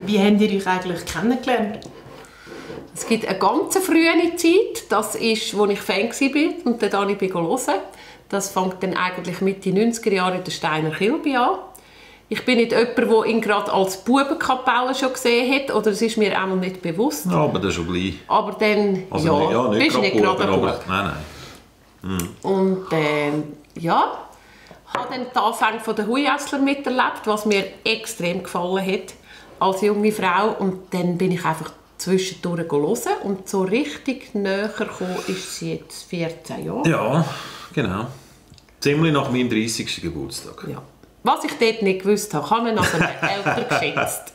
Wie habt ihr euch eigentlich kennengelernt? Es gibt eine ganz frühe Zeit, das ist, als ich Fan war und dann ich hören. Das fängt dann eigentlich Mitte 90er Jahre in der Steiner Kilby an. Ich bin nicht jemand, der ihn gerade als Bubenkapelle schon gesehen hat, oder es ist mir einmal nicht bewusst. Ja, aber das ist schon gleich. Aber dann, Also ja, nicht, ja, nicht bist gerade nicht gerade Buben, ein aber... Nein, nein. Und ähm, ja, habe dann die Anfänge von der Huiässler miterlebt, was mir extrem gefallen hat als junge Frau. Und dann bin ich einfach zwischendurch hören und so richtig näher gekommen ist sie jetzt 14 Jahre. Ja, genau. Ziemlich nach meinem 30. Geburtstag. Ja. Was ich dort nicht gewusst habe, kann man nicht älter geschätzt.